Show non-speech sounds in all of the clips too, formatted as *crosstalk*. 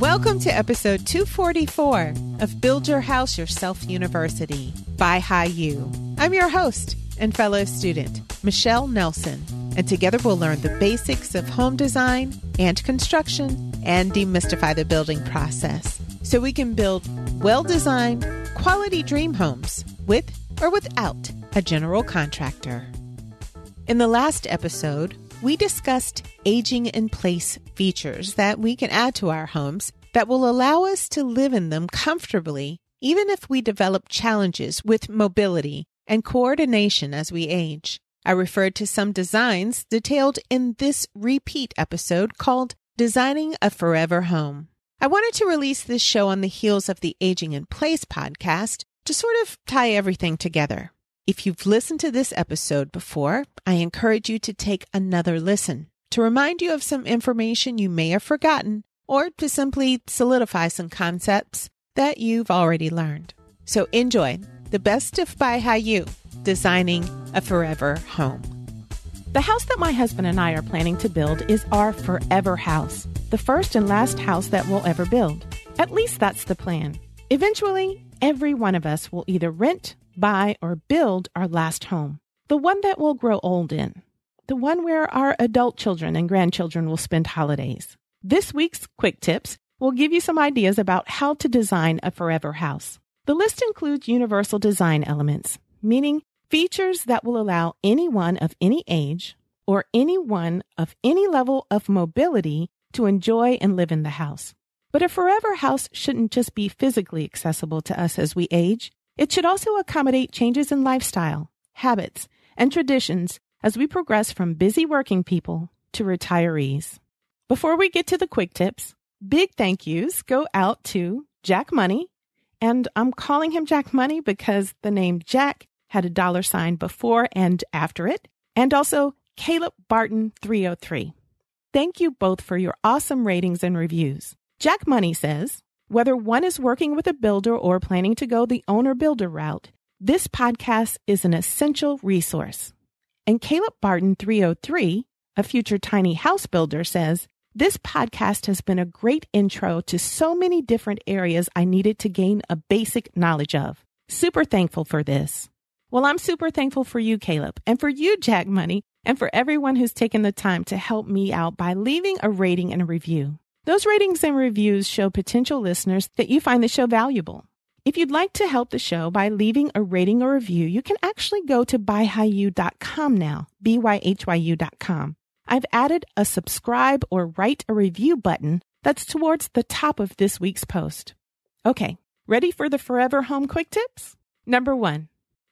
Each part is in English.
Welcome to episode 244 of Build Your House Yourself University BYHYU. I'm your host and fellow student, Michelle Nelson, and together we'll learn the basics of home design and construction and demystify the building process so we can build well designed, quality dream homes with or without a general contractor. In the last episode, we discussed aging in place features that we can add to our homes that will allow us to live in them comfortably, even if we develop challenges with mobility and coordination as we age. I referred to some designs detailed in this repeat episode called Designing a Forever Home. I wanted to release this show on the heels of the Aging in Place podcast to sort of tie everything together. If you've listened to this episode before, I encourage you to take another listen to remind you of some information you may have forgotten or to simply solidify some concepts that you've already learned. So enjoy the best of BYHYU, designing a forever home. The house that my husband and I are planning to build is our forever house, the first and last house that we'll ever build. At least that's the plan. Eventually, every one of us will either rent, buy, or build our last home. The one that we'll grow old in. The one where our adult children and grandchildren will spend holidays. This week's Quick Tips will give you some ideas about how to design a forever house. The list includes universal design elements, meaning features that will allow anyone of any age or anyone of any level of mobility to enjoy and live in the house. But a forever house shouldn't just be physically accessible to us as we age. It should also accommodate changes in lifestyle, habits, and traditions as we progress from busy working people to retirees. Before we get to the quick tips, big thank yous go out to Jack Money. And I'm calling him Jack Money because the name Jack had a dollar sign before and after it, and also Caleb Barton 303. Thank you both for your awesome ratings and reviews. Jack Money says, whether one is working with a builder or planning to go the owner builder route, this podcast is an essential resource. And Caleb Barton 303, a future tiny house builder, says, This podcast has been a great intro to so many different areas I needed to gain a basic knowledge of. Super thankful for this. Well, I'm super thankful for you, Caleb, and for you, Jack Money, and for everyone who's taken the time to help me out by leaving a rating and a review. Those ratings and reviews show potential listeners that you find the show valuable. If you'd like to help the show by leaving a rating or review, you can actually go to byhyu.com now, B-Y-H-Y-U.com. I've added a subscribe or write a review button that's towards the top of this week's post. Okay, ready for the forever home quick tips? Number one,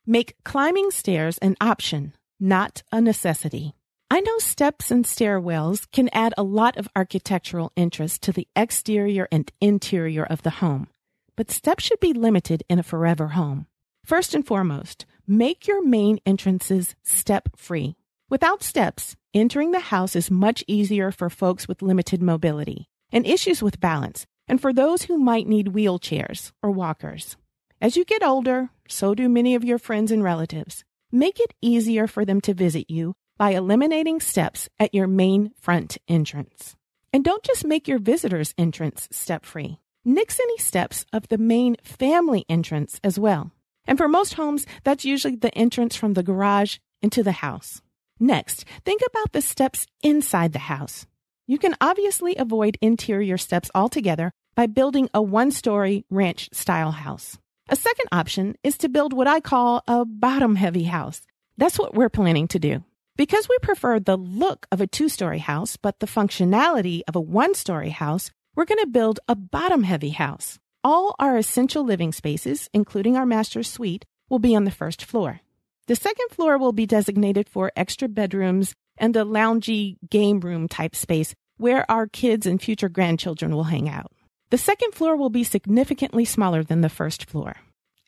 make climbing stairs an option, not a necessity. I know steps and stairwells can add a lot of architectural interest to the exterior and interior of the home, but steps should be limited in a forever home. First and foremost, make your main entrances step free. Without steps, entering the house is much easier for folks with limited mobility and issues with balance, and for those who might need wheelchairs or walkers. As you get older, so do many of your friends and relatives. Make it easier for them to visit you by eliminating steps at your main front entrance. And don't just make your visitor's entrance step free. Nix any steps of the main family entrance as well. And for most homes, that's usually the entrance from the garage into the house. Next, think about the steps inside the house. You can obviously avoid interior steps altogether by building a one story ranch style house. A second option is to build what I call a bottom heavy house. That's what we're planning to do. Because we prefer the look of a two story house, but the functionality of a one story house, we're going to build a bottom heavy house. All our essential living spaces, including our master suite, will be on the first floor. The second floor will be designated for extra bedrooms and a loungy game room type space where our kids and future grandchildren will hang out. The second floor will be significantly smaller than the first floor,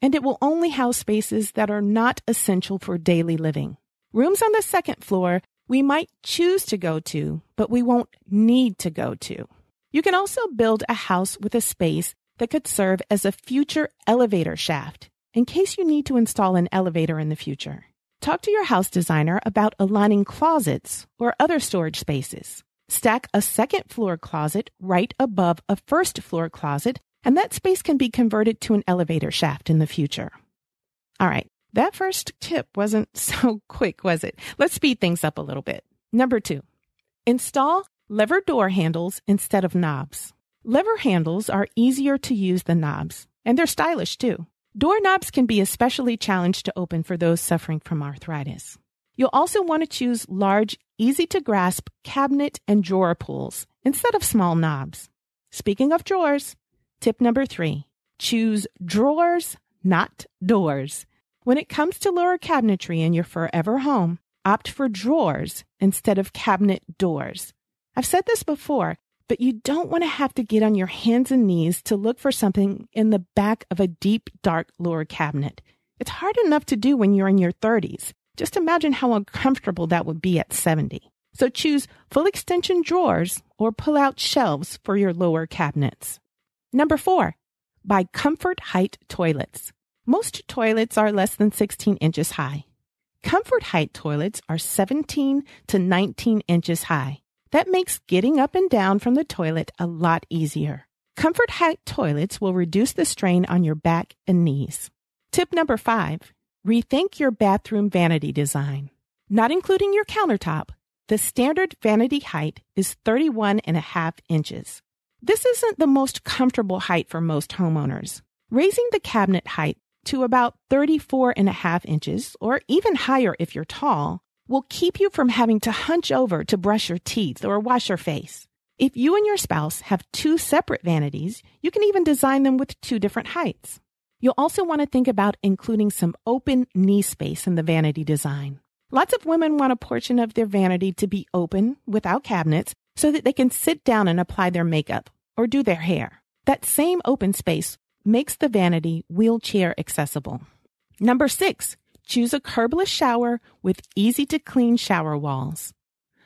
and it will only house spaces that are not essential for daily living. Rooms on the second floor we might choose to go to, but we won't need to go to. You can also build a house with a space that could serve as a future elevator shaft in case you need to install an elevator in the future. Talk to your house designer about aligning closets or other storage spaces. Stack a second floor closet right above a first floor closet, and that space can be converted to an elevator shaft in the future. All right, that first tip wasn't *laughs* so quick, was it? Let's speed things up a little bit. Number two, install lever door handles instead of knobs. Lever handles are easier to use than knobs, and they're stylish too. Doorknobs can be especially challenged to open for those suffering from arthritis. You'll also want to choose large, easy to grasp cabinet and drawer pulls instead of small knobs. Speaking of drawers, tip number three choose drawers, not doors. When it comes to lower cabinetry in your forever home, opt for drawers instead of cabinet doors. I've said this before, but you don't want to have to get on your hands and knees to look for something in the back of a deep, dark lower cabinet. It's hard enough to do when you're in your 30s. Just imagine how uncomfortable that would be at 70. So choose full extension drawers or pull out shelves for your lower cabinets. Number four, buy comfort height toilets. Most toilets are less than 16 inches high. Comfort height toilets are 17 to 19 inches high. That makes getting up and down from the toilet a lot easier. Comfort height toilets will reduce the strain on your back and knees. Tip number five, rethink your bathroom vanity design. Not including your countertop, the standard vanity height is 31 and a half inches. This isn't the most comfortable height for most homeowners. Raising the cabinet height to about 34 and a half inches, or even higher if you're tall, will keep you from having to hunch over to brush your teeth or wash your face. If you and your spouse have two separate vanities, you can even design them with two different heights. You'll also want to think about including some open knee space in the vanity design. Lots of women want a portion of their vanity to be open without cabinets so that they can sit down and apply their makeup or do their hair. That same open space makes the vanity wheelchair accessible. Number six, Choose a curbless shower with easy to clean shower walls.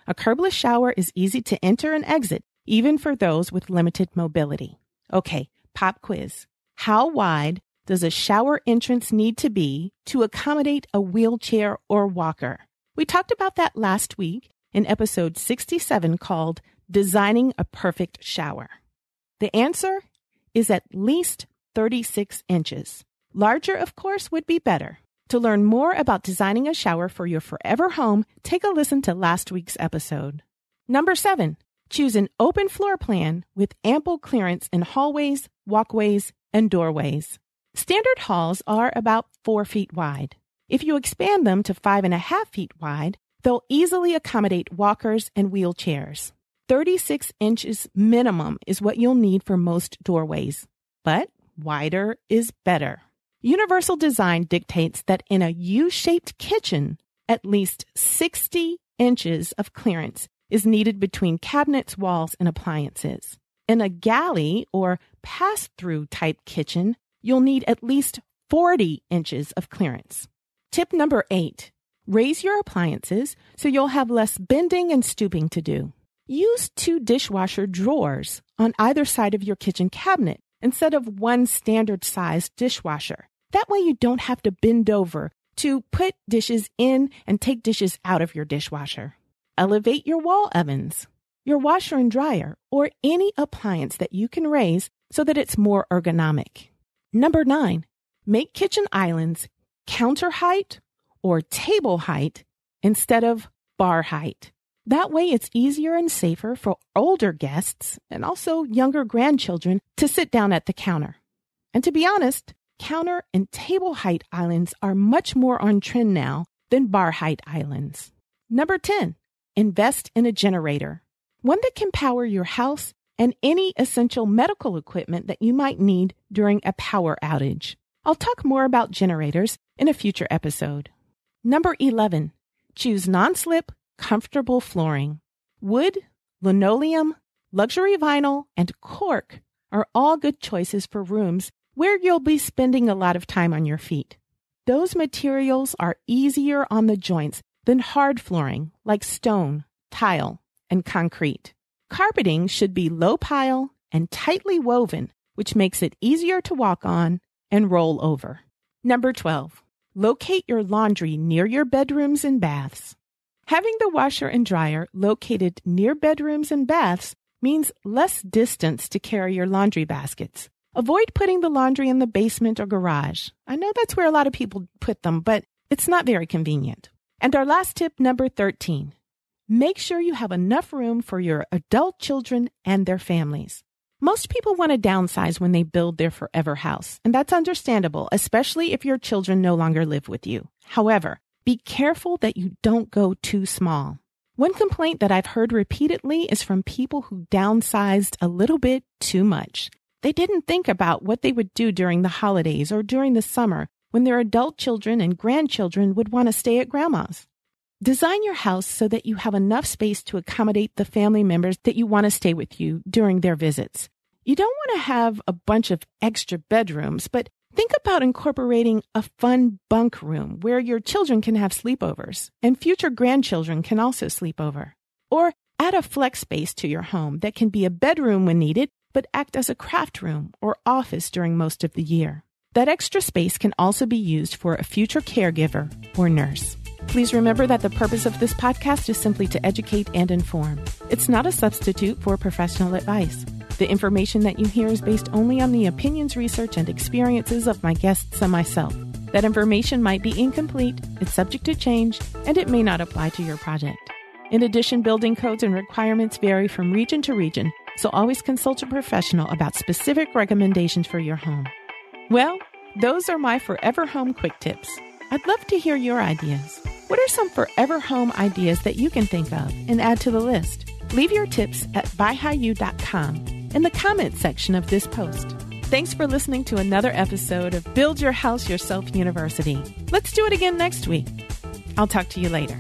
A curbless shower is easy to enter and exit, even for those with limited mobility. Okay, pop quiz. How wide does a shower entrance need to be to accommodate a wheelchair or walker? We talked about that last week in episode 67 called Designing a Perfect Shower. The answer is at least 36 inches. Larger, of course, would be better. To learn more about designing a shower for your forever home, take a listen to last week's episode. Number seven, choose an open floor plan with ample clearance in hallways, walkways, and doorways. Standard halls are about four feet wide. If you expand them to five and a half feet wide, they'll easily accommodate walkers and wheelchairs. 36 inches minimum is what you'll need for most doorways, but wider is better. Universal design dictates that in a U shaped kitchen, at least 60 inches of clearance is needed between cabinets, walls, and appliances. In a galley or pass through type kitchen, you'll need at least 40 inches of clearance. Tip number eight raise your appliances so you'll have less bending and stooping to do. Use two dishwasher drawers on either side of your kitchen cabinet instead of one standard sized dishwasher. That way you don't have to bend over to put dishes in and take dishes out of your dishwasher. Elevate your wall ovens, your washer and dryer, or any appliance that you can raise so that it's more ergonomic. Number nine, make kitchen islands counter height or table height instead of bar height. That way, it's easier and safer for older guests and also younger grandchildren to sit down at the counter. And to be honest, counter and table height islands are much more on trend now than bar height islands. Number 10, invest in a generator, one that can power your house and any essential medical equipment that you might need during a power outage. I'll talk more about generators in a future episode. Number 11, choose non slip, comfortable flooring. Wood, linoleum, luxury vinyl, and cork are all good choices for rooms where you'll be spending a lot of time on your feet. Those materials are easier on the joints than hard flooring like stone, tile, and concrete. Carpeting should be low pile and tightly woven, which makes it easier to walk on and roll over. Number 12. locate your laundry near your bedrooms and baths. Having the washer and dryer located near bedrooms and baths means less distance to carry your laundry baskets. Avoid putting the laundry in the basement or garage. I know that's where a lot of people put them, but it's not very convenient. And our last tip, number 13 make sure you have enough room for your adult children and their families. Most people want to downsize when they build their forever house, and that's understandable, especially if your children no longer live with you. However, be careful that you don't go too small. One complaint that I've heard repeatedly is from people who downsized a little bit too much. They didn't think about what they would do during the holidays or during the summer when their adult children and grandchildren would want to stay at grandma's. Design your house so that you have enough space to accommodate the family members that you want to stay with you during their visits. You don't want to have a bunch of extra bedrooms, but think about incorporating a fun bunk room where your children can have sleepovers and future grandchildren can also sleep over. Or add a flex space to your home that can be a bedroom when needed, but act as a craft room or office during most of the year. That extra space can also be used for a future caregiver or nurse. Please remember that the purpose of this podcast is simply to educate and inform. It's not a substitute for professional advice. The information that you hear is based only on the opinions, research, and experiences of my guests and myself. That information might be incomplete, it's subject to change, and it may not apply to your project. In addition, building codes and requirements vary from region to region, so always consult a professional about specific recommendations for your home. Well, those are my Forever Home quick tips. I'd love to hear your ideas. What are some forever home ideas that you can think of and add to the list? Leave your tips at byhyu.com in the comments section of this post. Thanks for listening to another episode of Build Your House Yourself University. Let's do it again next week. I'll talk to you later.